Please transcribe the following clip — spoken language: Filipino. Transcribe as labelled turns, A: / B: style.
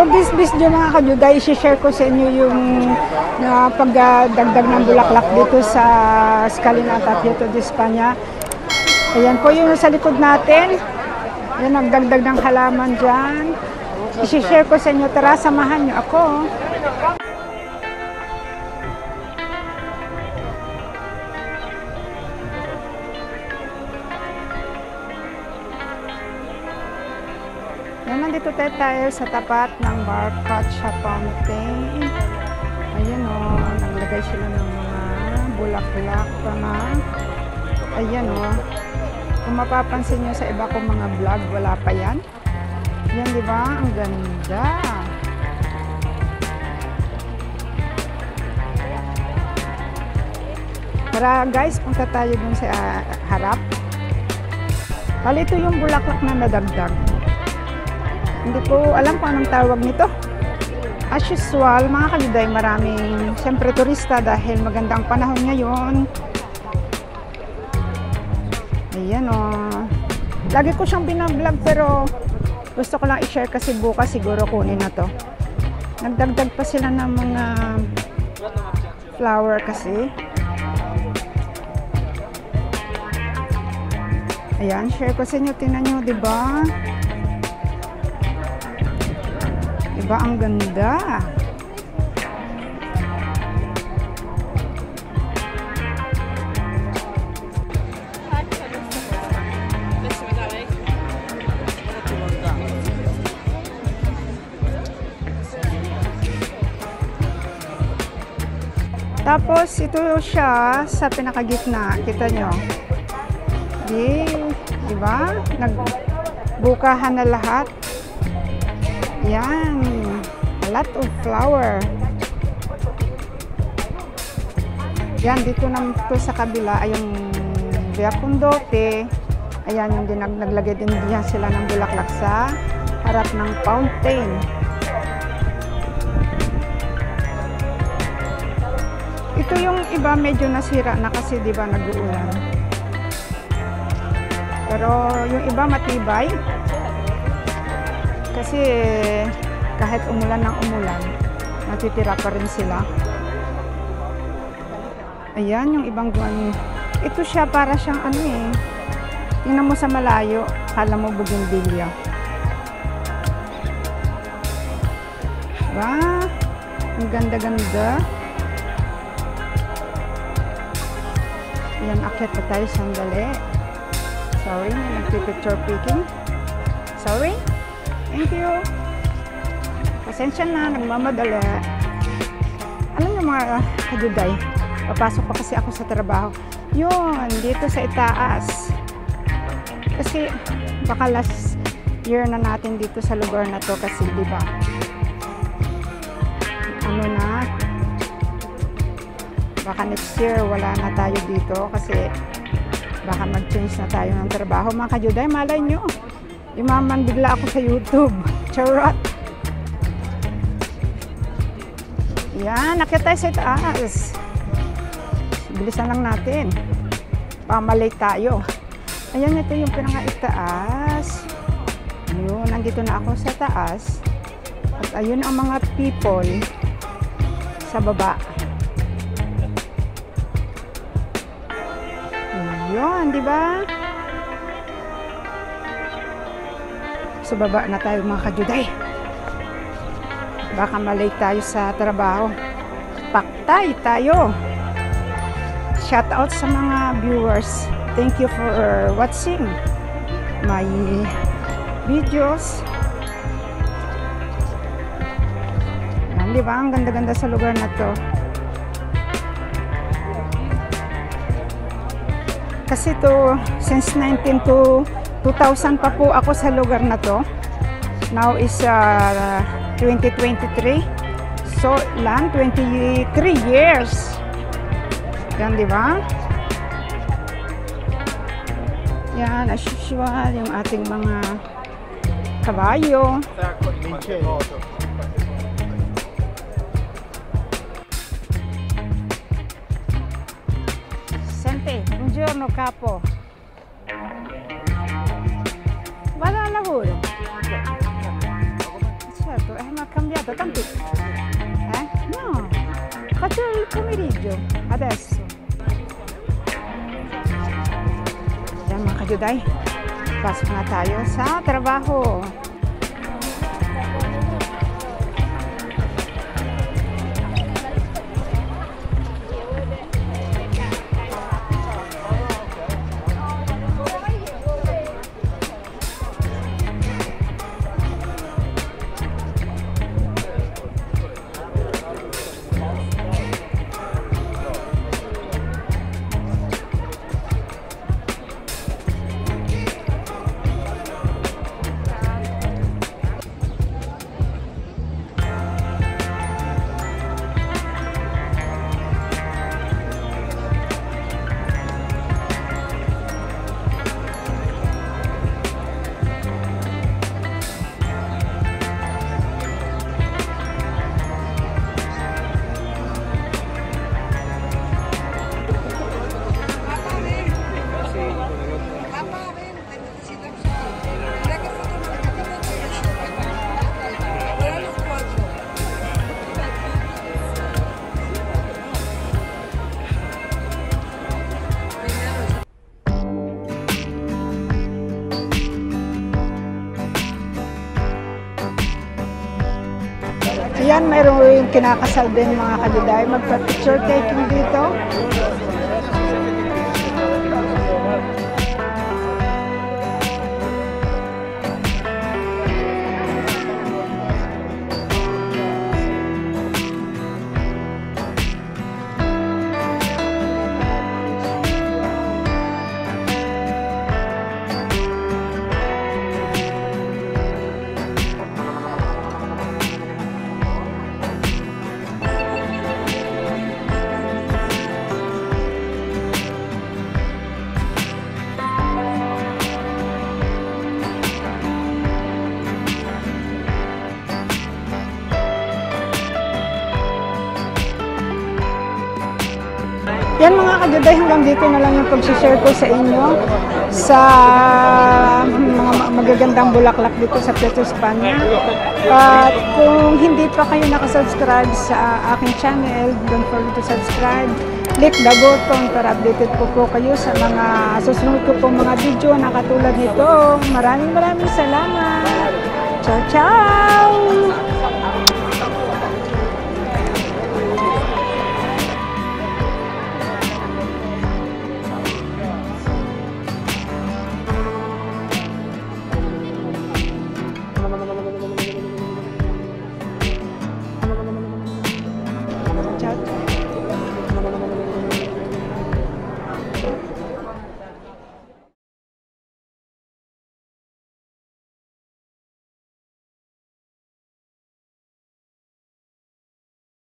A: This video mga kajuday, share ko sa inyo yung na pagdagdag ng bulaklak dito sa Scalinata at dito de Espanya. Ayan po yung sa likod natin. Ayan, nagdagdag ng halaman dyan. I-share ko sa inyo. Tara, samahan nyo ako. Nandito tayo, tayo sa tapat ng Barcacha Fountain. Ayan o, naglagay sila ng mga bulaklak pa na. Ayan o. Kung mapapansin nyo sa iba kong mga vlog, wala pa yan. Yan, di ba? Ang ganda. Tara guys, punta tayo dun sa ah, harap. Bali, ito yung bulaklak na nadagdag. Hindi ko alam kung anong tawag nito. As usual, mga kajuday, maraming siyempre turista dahil magandang panahon ngayon. Ayan o. Lagi ko siyang binablog pero gusto ko lang i-share kasi bukas siguro kunin na to. Nagdagdag pa sila ng mga flower kasi. Ayan, share ko sa inyo. Tingnan nyo, di ba? Di ba ang ganda? Tapos, ito siya sa pinakagitna. Kita nyo. Di, di ba? Nagbukahan na lahat. Yan. Lot of flower. Yan, dito naman to sa kabila ay yung Via Pundote. Ayan, yung dinag naglagay din diyan sila ng bulaklak sa harap ng fountain. Ito yung iba medyo nasira na kasi di ba nag-uulan. Pero yung iba matibay. Kasi kahit umulan ng umulan, natitira pa rin sila. Ayan, yung ibang guwan. Ito siya para siyang ano eh. Tingnan mo sa malayo, kala mo bougainvillea. Diba? Ang ganda-ganda. Ayan, akit pa tayo sandali. Sorry, nagpipicture picking. Sorry. Thank you. Pasensya na, nagmamadali. Alam niyo mga kajuday, papasok pa kasi ako sa trabaho. Yun, dito sa itaas. Kasi baka last year na natin dito sa lugar na to kasi di ba? Ano na? Baka next year wala na tayo dito kasi baka mag-change na tayo ng trabaho. Mga kajuday, malay nyo. Imaman bigla ako sa YouTube. Charot! Yan, nakita tayo sa itaas. Bilisan lang natin. Pamalay tayo. Ayan, ito yung pinaka-itaas. Ayun, nandito na ako sa taas. At ayun ang mga people sa baba. Ayun, di ba? Sa baba na tayo mga kajuday. Baka malay tayo sa trabaho. Paktay tayo. Shout out sa mga viewers. Thank you for watching my videos. Yan, ba? Ang ganda-ganda sa lugar na to. Kasi to, since 19 to 2000 pa po ako sa lugar na to. Now is uh, 2023. So, lang, 23 years. Yan, di ba? Yan, as usual, yung ating mga kabayo. Sente, buongiorno capo. Tanto. Eh? No, faccio il pomeriggio, adesso. Yan mga kajuday, pasok na tayo sa trabaho. Ayan, mayroon yung kinakasal din mga kajuday. Magpa-picture taking dito. Yan mga kajuday, hanggang dito na lang yung pag-share ko sa inyo sa mga ma- magagandang bulaklak dito sa Puerto España. At kung hindi pa kayo nakasubscribe sa aking channel, don't forget to subscribe. Click the button para updated po po kayo sa mga susunod ko po mga video na katulad nito. Maraming maraming salamat. Ciao, ciao!